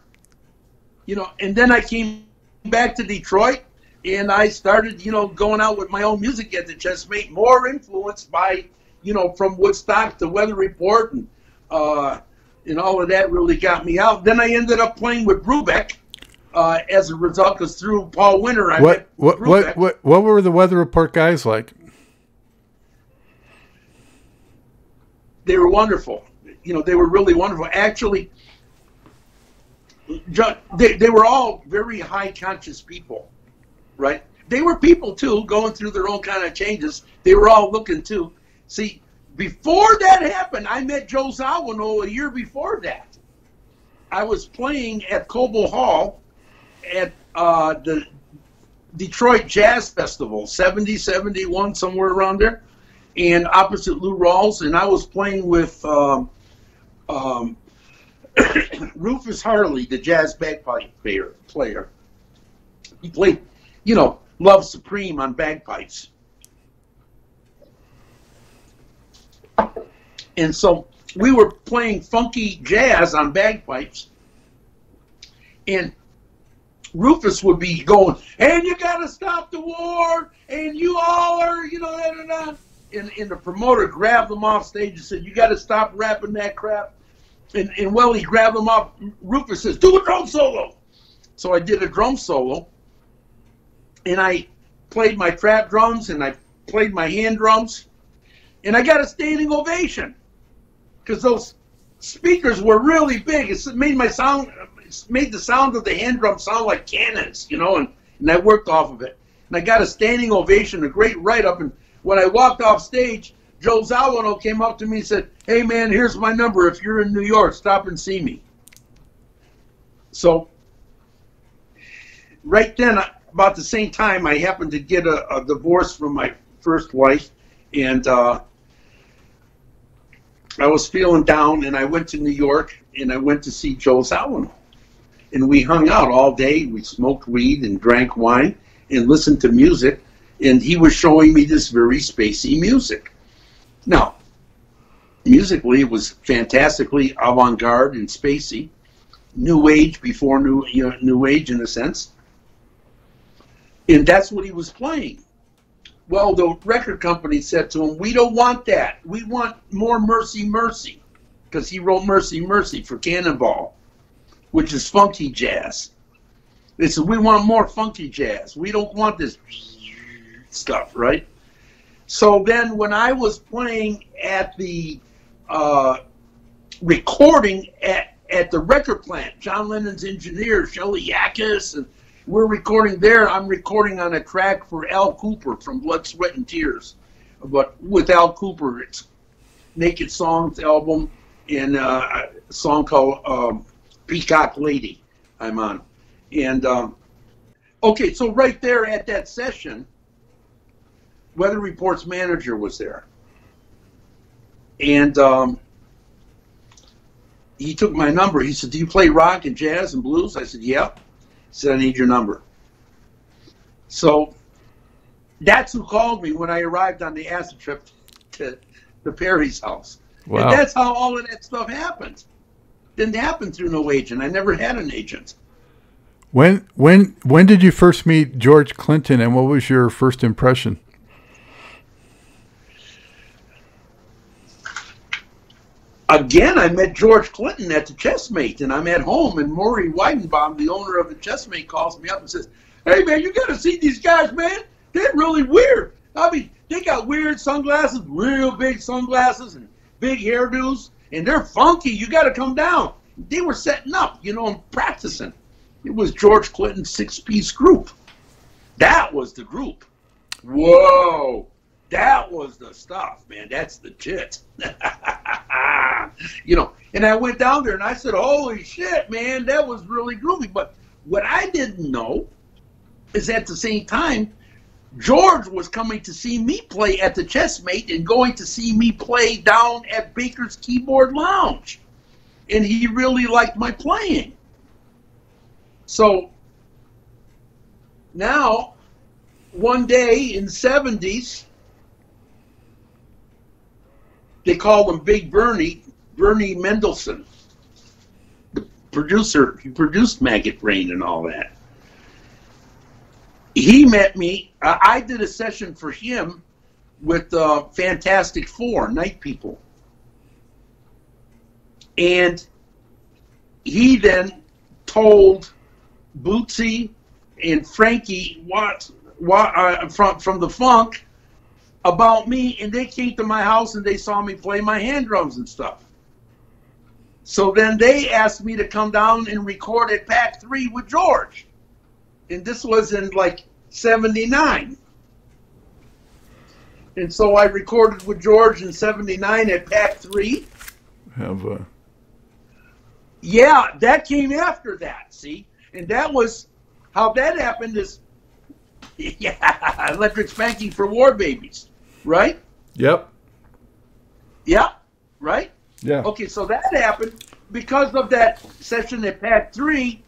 You know, and then I came back to Detroit and I started, you know, going out with my own music at the Chessmate, more influenced by, you know, from Woodstock to Weather Report and uh, and all of that really got me out. Then I ended up playing with Brubeck uh, as a result, because through Paul Winter, I what what, what what what were the weather report guys like? They were wonderful. You know, they were really wonderful. Actually, they they were all very high conscious people, right? They were people too, going through their own kind of changes. They were all looking too. See, before that happened, I met Joe Zawinul a year before that. I was playing at Cobo Hall at uh, the Detroit Jazz Festival, 70, 71, somewhere around there, and opposite Lou Rawls, and I was playing with um, um, Rufus Harley, the jazz bagpipe player. player. He played, you know, Love Supreme on bagpipes. And so we were playing funky jazz on bagpipes. And Rufus would be going, and you got to stop the war, and you all are, you know, da, da, da. And, and the promoter grabbed them off stage and said, you got to stop rapping that crap. And, and well, he grabbed them off. Rufus says, do a drum solo. So I did a drum solo, and I played my trap drums, and I played my hand drums, and I got a standing ovation because those speakers were really big. It made my sound, made the sound of the hand drum sound like cannons, you know, and, and I worked off of it. And I got a standing ovation, a great write up. And when I walked off stage, Joe Zawinul came up to me and said, Hey man, here's my number. If you're in New York, stop and see me. So, right then, about the same time, I happened to get a, a divorce from my first wife. And, uh, I was feeling down, and I went to New York, and I went to see Joe Zawinul. And we hung out all day. We smoked weed and drank wine and listened to music. And he was showing me this very spacey music. Now, musically, it was fantastically avant-garde and spacey. New age before new, you know, new age in a sense. And that's what he was playing. Well, the record company said to him, We don't want that. We want more Mercy Mercy. Because he wrote Mercy Mercy for Cannonball, which is funky jazz. They said, We want more funky jazz. We don't want this stuff, right? So then when I was playing at the uh, recording at, at the record plant, John Lennon's engineer, Shelly Yakus, and we're recording there. I'm recording on a track for Al Kooper from Blood, Sweat, and Tears. But with Al Kooper, it's Naked Songs album and uh, a song called um, Peacock Lady I'm on. And um, okay, so right there at that session, Weather Report's manager was there. And um, he took my number. He said, Do you play rock and jazz and blues? I said, Yeah said, I need your number. So that's who called me when I arrived on the acid trip to the Perry's house. Wow. And that's how all of that stuff happened. Didn't happen through no agent. I never had an agent. When when when did you first meet George Clinton and what was your first impression? Again, I met George Clinton at the Chessmate, and I'm at home, and Maury Weidenbaum, the owner of the Chessmate, calls me up and says, "Hey, man, you got to see these guys, man. They're really weird. I mean, they got weird sunglasses, real big sunglasses, and big hairdos, and they're funky. You got to come down." They were setting up, you know, and practicing. It was George Clinton's six-piece group. That was the group. Whoa, that was the stuff, man. That's the tit. you know, and I went down there and I said, "Holy shit, man, that was really groovy." But what I didn't know is at the same time, George was coming to see me play at the Chessmate and going to see me play down at Baker's Keyboard Lounge, and he really liked my playing. So now, one day in the 70s, they called him Big Bernie, Bernie Mendelsohn, the producer. He produced Maggot Brain and all that. He met me. Uh, I did a session for him with uh, Fantastic Four, Night People. And he then told Bootsy and Frankie what, what uh, from from the Funk about me, and they came to my house and they saw me play my hand drums and stuff. So then they asked me to come down and record at Pack 3 with George. And this was in like 79. And so I recorded with George in 79 at Pack 3. Have a. Yeah, that came after that, see? And that was how that happened is yeah, electric spanking for war babies right? Yep. Yep. right? Yeah. Okay, so that happened because of that session at Pack 3.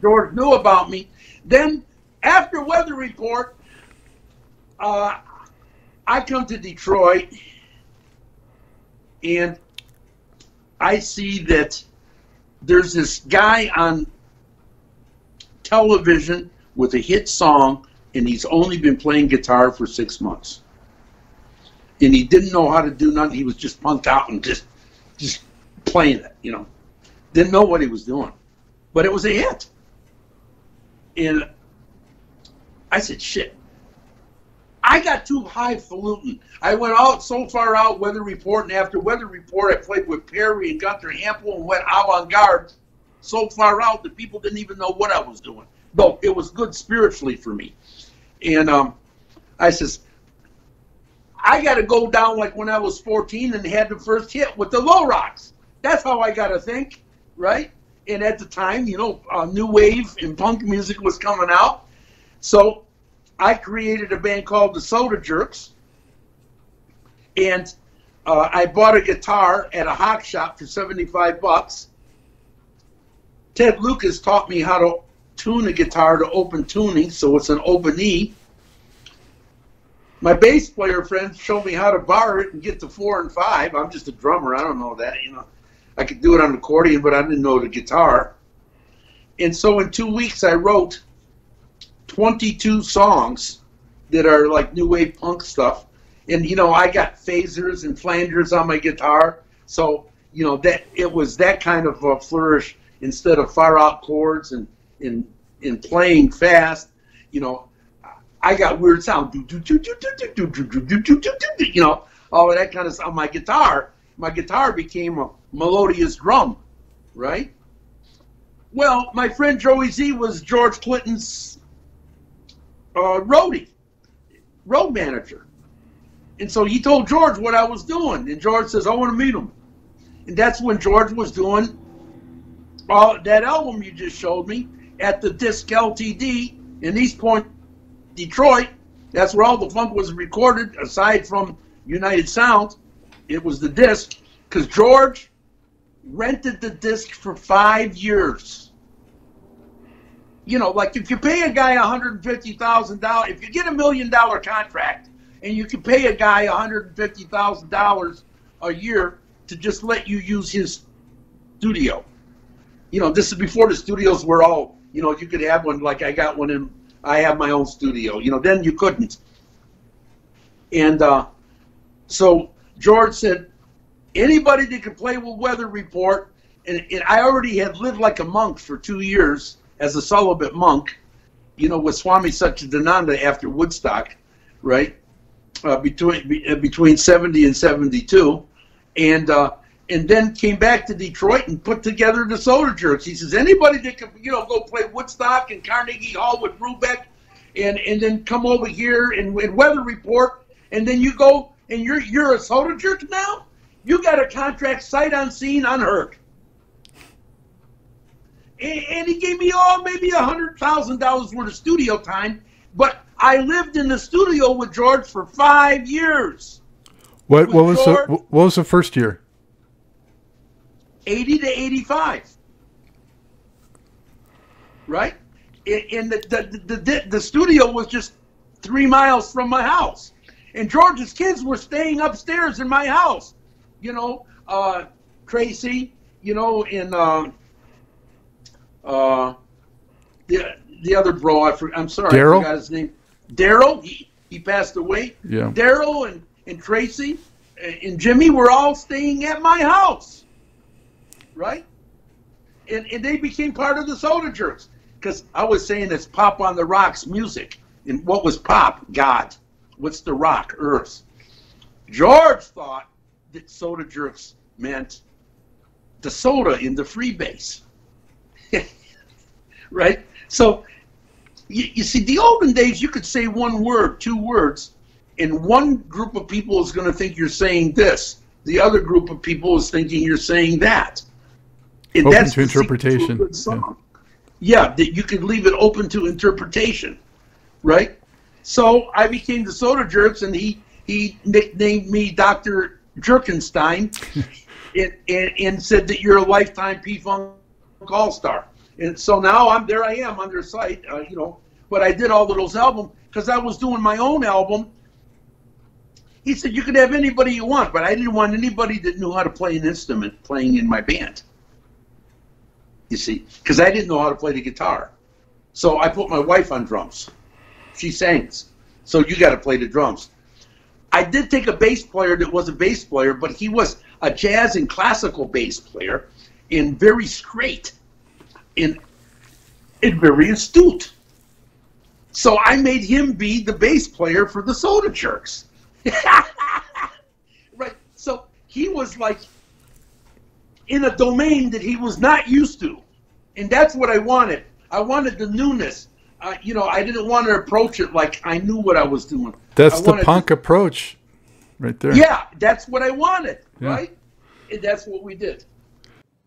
George knew about me. Then, after Weather Report, uh, I come to Detroit and I see that there's this guy on television with a hit song, and he's only been playing guitar for six months. And he didn't know how to do nothing. He was just punked out and just, just playing it, you know. Didn't know what he was doing, but it was a hit. And I said, "Shit." I got too highfalutin. I went out so far out Weather Report, and after Weather Report, I played with Perry and Gunther Hampel and went avant garde so far out that people didn't even know what I was doing. Though it was good spiritually for me. And um, I says, I got to go down like when I was 14 and had the first hit with the Low Rocks. That's how I got to think, right? And at the time, you know, uh, new wave and punk music was coming out. So I created a band called the Soda Jerks. And uh, I bought a guitar at a hawk shop for 75 bucks. Ted Lucas taught me how to tune a guitar to open tuning, so it's an open E. My bass player friend showed me how to bar it and get to four and five. I'm just a drummer. I don't know that. You know, I could do it on accordion, but I didn't know the guitar. And so in two weeks, I wrote 22 songs that are like new wave punk stuff. And you know, I got phasers and flangers on my guitar, so you know that it was that kind of a flourish instead of far out chords and in in playing fast. You know, I got weird sound, you know, all of that kind of on my guitar. My guitar became a melodious drum, right? Well, my friend Joey Z was George Clinton's uh, roadie, road manager. And so he told George what I was doing. And George says, I want to meet him. And that's when George was doing uh, that album you just showed me at the Disc LTD in East Point, Detroit. That's where all the funk was recorded, aside from United Sound. It was the disc, because George rented the disc for five years. You know, like if you pay a guy $150,000, if you get a million dollar contract and you can pay a guy $150,000 a year to just let you use his studio. You know, this is before the studios were all, you know, you could have one like I got one in, I have my own studio. You know, then you couldn't. And uh, so George said, anybody that could play with Weather Report, and, and I already had lived like a monk for two years as a celibate monk, you know, with Swami Satchidananda after Woodstock, right? Uh, between be, between 70 and 72, and uh, and then came back to Detroit and put together the Soda Jerks. He says anybody that could you know go play Woodstock and Carnegie Hall with Brubeck, and and then come over here and, and Weather Report, and then you go and you're you're a Soda Jerk now. You got a contract sight unseen, unheard. And, and he gave me all maybe a hundred thousand dollars worth of studio time, but I lived in the studio with George for five years. What what was George, the what was the first year? Eighty to eighty-five. Right, and the the, the the the studio was just three miles from my house, and George's kids were staying upstairs in my house. You know, uh, Tracy. You know, and uh, uh, the the other bro. I for, I'm sorry, Darryl? I forgot his name. Daryl. He he passed away. Yeah. Daryl and and Tracy and Jimmy were all staying at my house, right? And and they became part of the Soda Jerks because I was saying it's pop on the rocks music. And what was pop? God. What's the rock? Earth. George thought that Soda Jerks meant the soda in the freebase. right? So you, you, see, the olden days, you could say one word, two words, and one group of people is going to think you're saying this. The other group of people is thinking you're saying that. Open that's to interpretation. Yeah. yeah, that you could leave it open to interpretation, right? So I became the Soda Jerks, and he he nicknamed me Doctor Jerkenstein, and, and, and said that you're a lifetime P Funk All Star. And so now I'm there. I am on their site, uh, you know. But I did all of those albums because I was doing my own album. He said you could have anybody you want, but I didn't want anybody that knew how to play an instrument playing in my band. You see, because I didn't know how to play the guitar. So I put my wife on drums. She sings. So you got to play the drums. I did take a bass player that was a bass player, but he was a jazz and classical bass player and very straight and, and very astute. So I made him be the bass player for the Soda Jerks. right. So he was like in a domain that he was not used to. And that's what I wanted. I wanted the newness. Uh, you know, I didn't want to approach it like I knew what I was doing. That's the punk to, approach right there. Yeah, that's what I wanted, yeah. right? And that's what we did.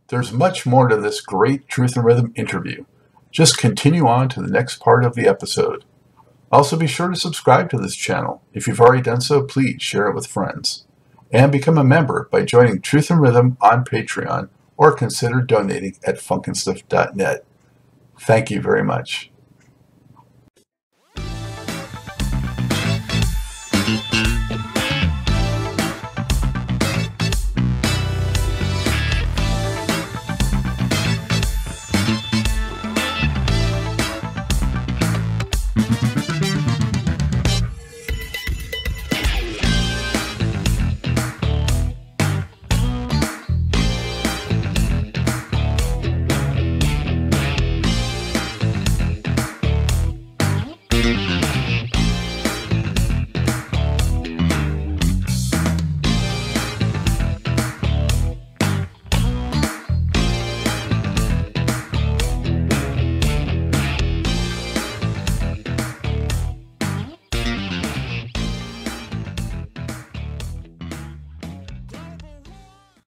There's much more to this great Truth in Rhythm interview. Just continue on to the next part of the episode. Also, be sure to subscribe to this channel. If you've already done so, please share it with friends. And become a member by joining Truth in Rhythm on Patreon or consider donating at funknstuff.net. Thank you very much.